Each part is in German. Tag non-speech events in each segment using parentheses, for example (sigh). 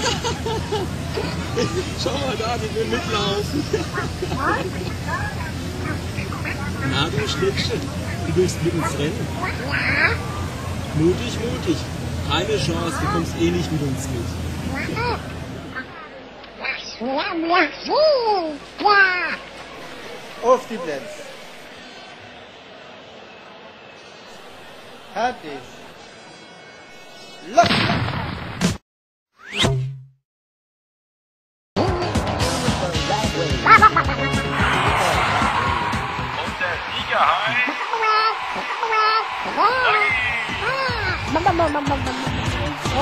(laughs) Schau mal da, die will mitlaufen. Na du Schnittchen, du willst mit uns rennen. Mutig, mutig. Keine Chance, du kommst eh nicht mit uns mit. Auf die Blends. Fertig. Los!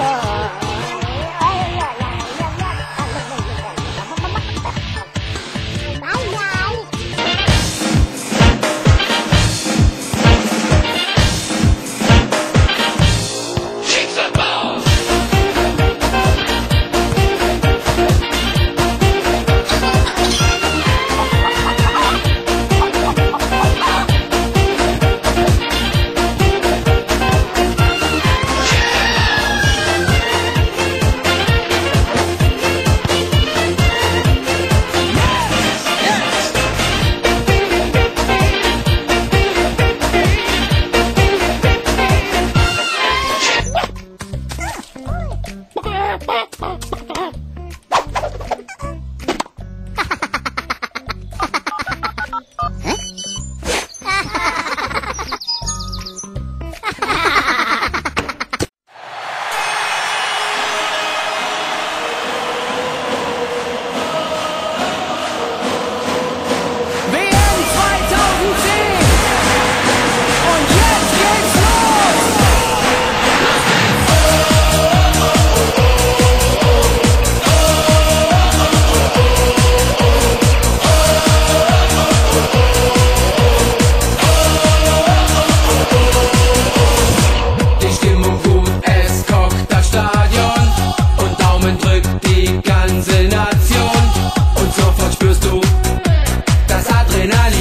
Ah! pa, pa.